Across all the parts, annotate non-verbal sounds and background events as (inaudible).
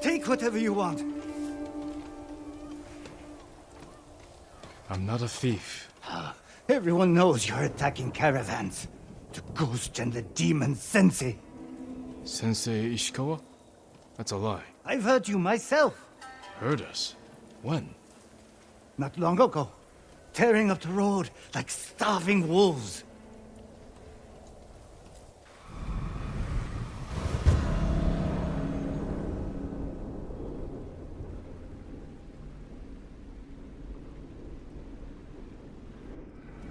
Take whatever you want. I'm not a thief. Everyone knows you're attacking caravans. The ghost and the demon Sensei. Sensei Ishikawa? That's a lie. I've heard you myself. Heard us? When? Not long ago. Tearing up the road like starving wolves.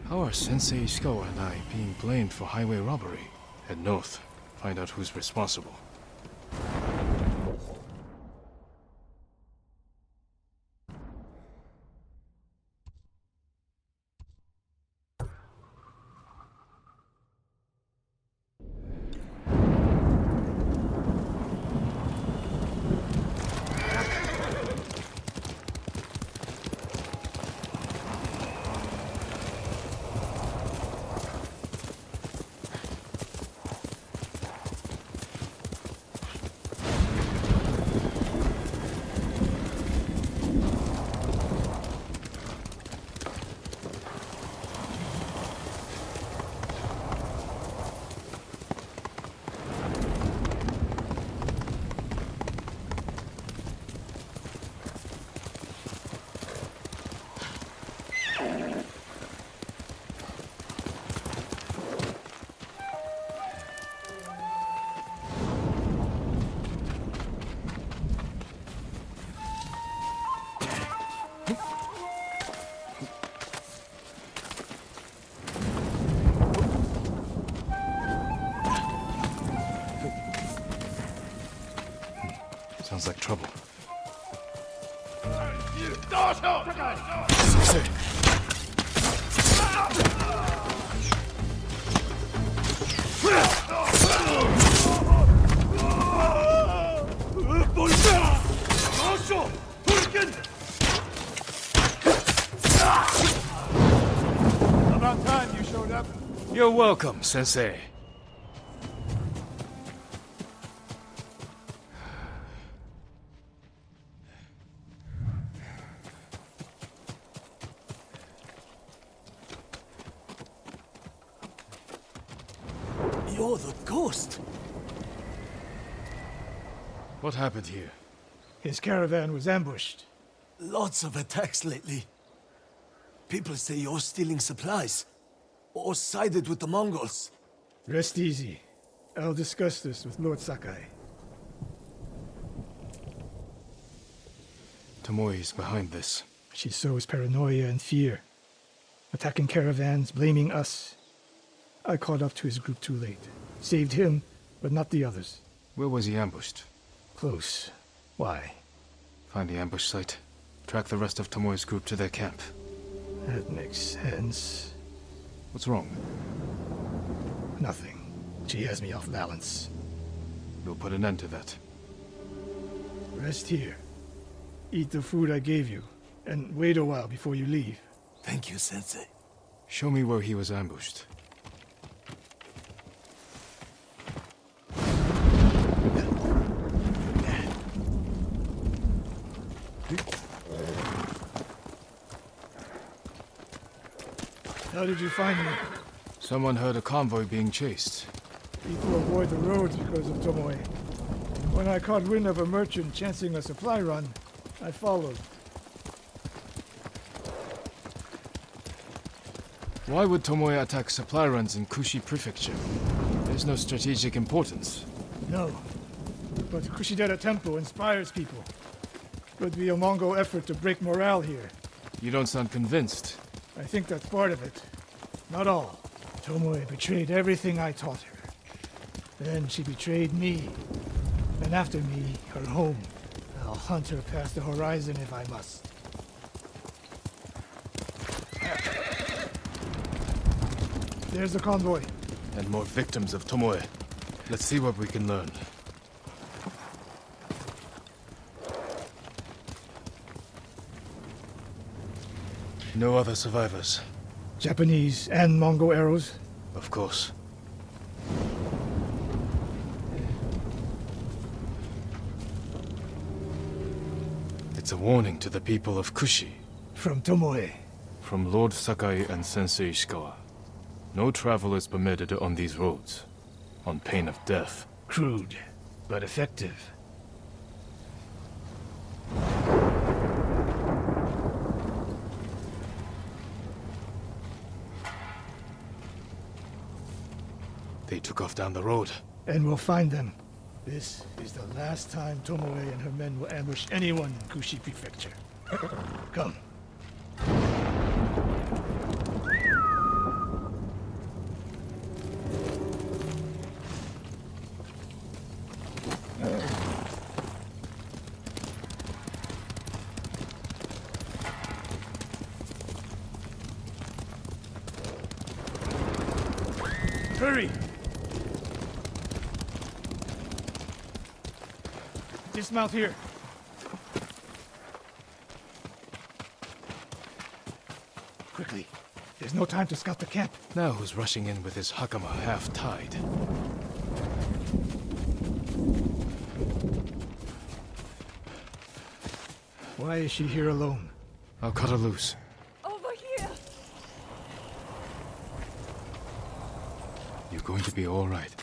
How are Sensei Ishikawa and I being blamed for highway robbery? Head north. Find out who's responsible. Sounds like trouble. About time you showed up. You're welcome, Sensei. You're the. What happened here? His caravan was ambushed. Lots of attacks lately. People say you're stealing supplies. Or sided with the Mongols. Rest easy. I'll discuss this with Lord Sakai. Tomoe is behind this. She sows paranoia and fear. Attacking caravans, blaming us. I caught up to his group too late. Saved him, but not the others. Where was he ambushed? Close. Why? Find the ambush site. Track the rest of Tomoe's group to their camp. That makes sense. What's wrong? Nothing. She has me off balance. We'll put an end to that. Rest here. Eat the food I gave you, and wait a while before you leave. Thank you, Sensei. Show me where he was ambushed. How did you find me? Someone heard a convoy being chased. People avoid the roads because of Tomoe. When I caught wind of a merchant chancing a supply run, I followed. Why would Tomoe attack supply runs in Kushi Prefecture? There's no strategic importance. No. But Kushidera Temple inspires people. Could be a Mongol effort to break morale here. You don't sound convinced. I think that's part of it. Not all. Tomoe betrayed everything I taught her. Then she betrayed me. And after me, her home. I'll hunt her past the horizon if I must. There's the convoy. And more victims of Tomoe. Let's see what we can learn. No other survivors, Japanese and Mongol arrows. of course. It's a warning to the people of Kushi, From Tomoe. from Lord Sakai and Sensei Ishikawa. No travel is permitted on these roads, on pain of death. Crude, but effective. They took off down the road. And we'll find them. This is the last time Tomoe and her men will ambush anyone in Kushi Prefecture. (laughs) Come. Hurry! Dismount here. Quickly. There's no time to scout the camp. Now who's rushing in with his hakama half-tied? Why is she here alone? I'll cut her loose. Over here! You're going to be all right.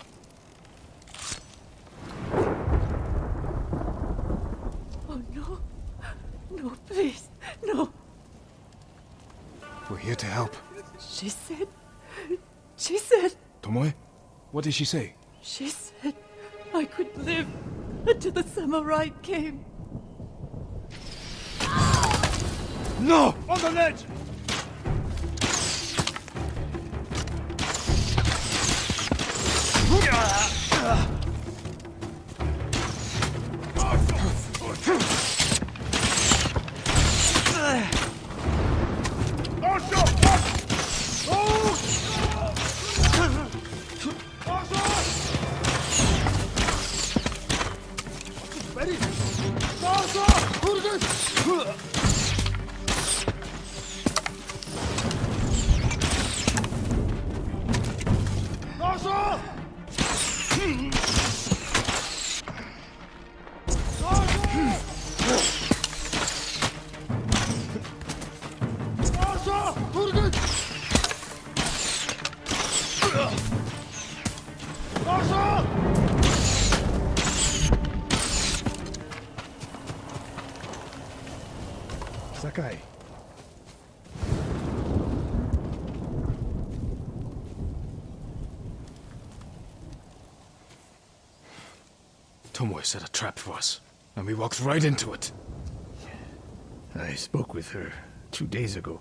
Oh no! No, please! No! We're here to help. She said. She said. Tomoe? What did she say? She said I could live until the samurai came. No! On the ledge! (laughs) Ah, Sakai. Tomoe set a trap for us, and we walked right into it. I spoke with her two days ago.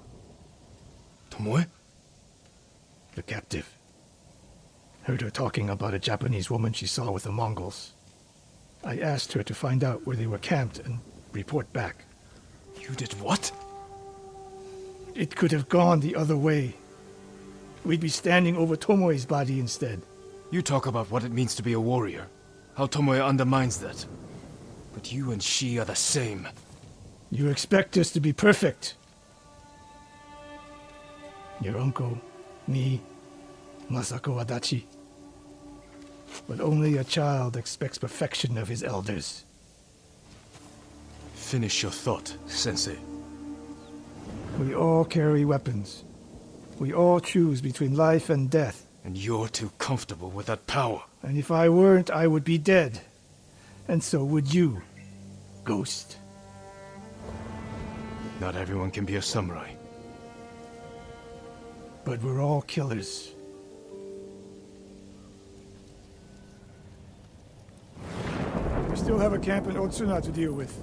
Tomoe? The captive. Heard her talking about a Japanese woman she saw with the Mongols. I asked her to find out where they were camped and report back. You did what? It could have gone the other way. We'd be standing over Tomoe's body instead. You talk about what it means to be a warrior, how Tomoe undermines that. But you and she are the same. You expect us to be perfect. Your uncle, me, Masako Adachi. But only a child expects perfection of his elders. Finish your thought, Sensei. We all carry weapons. We all choose between life and death. And you're too comfortable with that power. And if I weren't, I would be dead. And so would you, Ghost. Not everyone can be a samurai. But we're all killers. We still have a camp in Otsuna to deal with.